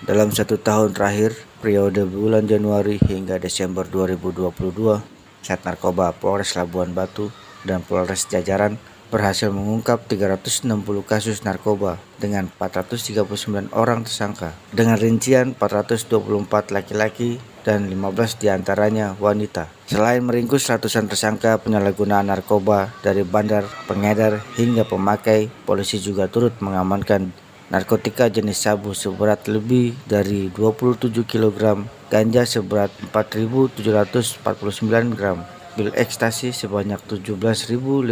Dalam satu tahun terakhir, periode bulan Januari hingga Desember 2022, Sat Narkoba Polres Labuan Batu dan Polres Jajaran berhasil mengungkap 360 kasus narkoba dengan 439 orang tersangka dengan rincian 424 laki-laki dan 15 di antaranya wanita. Selain meringkus ratusan tersangka penyalahgunaan narkoba dari bandar, pengedar, hingga pemakai, polisi juga turut mengamankan narkotika jenis sabu seberat lebih dari 27 kg, ganja seberat 4.749 gram, pil ekstasi sebanyak 17.579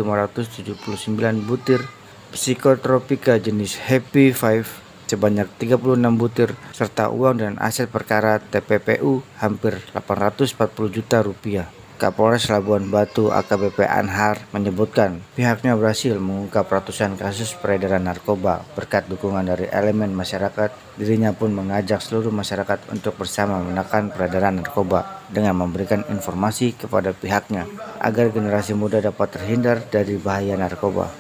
butir, psikotropika jenis Happy Five sebanyak 36 butir, serta uang dan aset perkara TPPU hampir 840 juta rupiah. Kapolres Labuan Batu AKBP Anhar menyebutkan pihaknya berhasil mengungkap ratusan kasus peredaran narkoba berkat dukungan dari elemen masyarakat. Dirinya pun mengajak seluruh masyarakat untuk bersama menekan peredaran narkoba dengan memberikan informasi kepada pihaknya agar generasi muda dapat terhindar dari bahaya narkoba.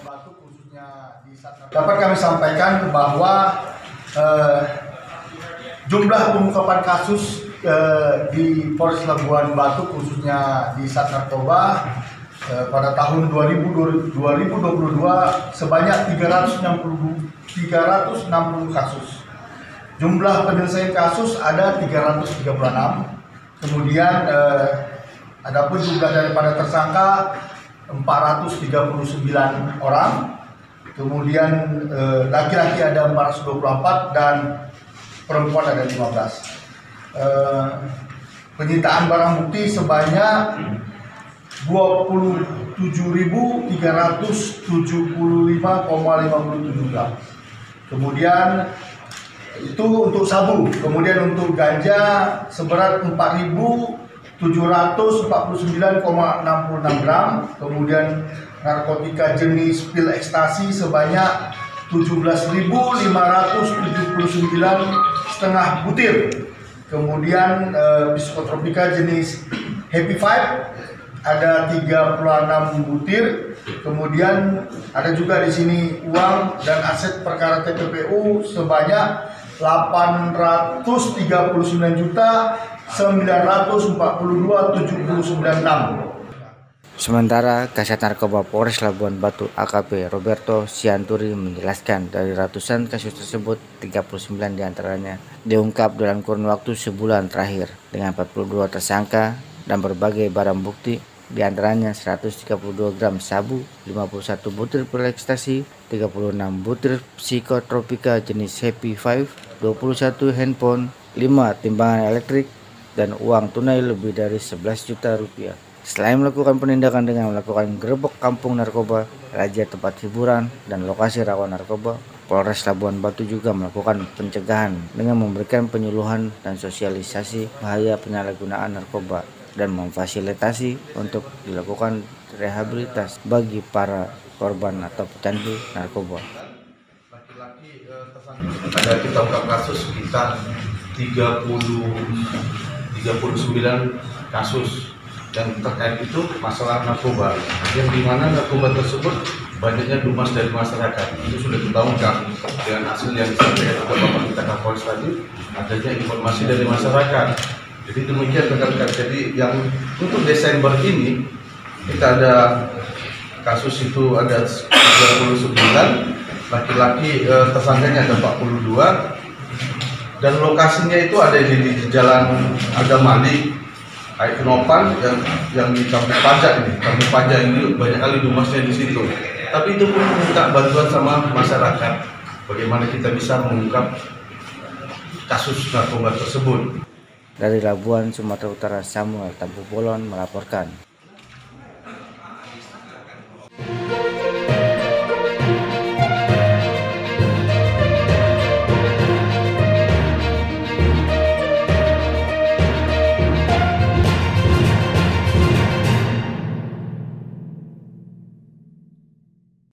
Dapat kami sampaikan bahwa eh, jumlah pengungkapan kasus eh, di Polres Labuan Batu khususnya di Sat Narkoba eh, pada tahun 2000, 2022 sebanyak 360 360 kasus. Jumlah penyelesaian kasus ada 336. Kemudian eh, ada pun jumlah daripada tersangka 439 orang. Kemudian eh, laki-laki eh, ada 424 dan perempuan ada 15 eh, penyitaan barang bukti sebanyak 27.375,57 gram. Kemudian itu untuk sabu, kemudian untuk ganja seberat 4.749,66 gram, kemudian narkotika jenis pil ekstasi sebanyak 17.579 setengah butir Kemudian uh, psikotropika jenis Happy Five ada 36 butir. Kemudian ada juga di sini uang dan aset perkara TPPU sebanyak 839 juta 942 79 Sementara Kasat Narkoba Polres Labuan Batu AKP Roberto Sianturi menjelaskan dari ratusan kasus tersebut 39 di antaranya diungkap dalam kurun waktu sebulan terakhir dengan 42 tersangka dan berbagai barang bukti di antaranya 132 gram sabu, 51 butir pil ekstasi, 36 butir psikotropika jenis Happy Five, 21 handphone, 5 timbangan elektrik, dan uang tunai lebih dari 11 juta rupiah. Selain melakukan penindakan dengan melakukan gerbek kampung narkoba, razia tempat hiburan, dan lokasi rawan narkoba, Polres Labuan Batu juga melakukan pencegahan dengan memberikan penyuluhan dan sosialisasi bahaya penyalahgunaan narkoba dan memfasilitasi untuk dilakukan rehabilitasi bagi para korban atau pecandu narkoba. Ada kita ungkap kasus sekitar 30 39 kasus yang terkait itu masalah narkoba. Yang di mana narkoba tersebut banyaknya dumas dari masyarakat. Itu sudah kita dengan hasil yang disampaikan oleh Bapak kita Kapolres tadi adanya informasi dari masyarakat. Jadi demikian rekan-rekan. Jadi yang untuk Desember ini kita ada kasus itu ada 39 laki-laki eh, tersangkanya ada 42 dan lokasinya itu ada di, di jalan Agamali air Kenopan yang yang di kampung pajak ini. Kampung pajak ini banyak kali dumasnya di situ. Tapi itu pun minta bantuan sama masyarakat. Bagaimana kita bisa mengungkap kasus narkoba tersebut. Dari Labuan Sumatera Utara Samuel Tampu Bolon melaporkan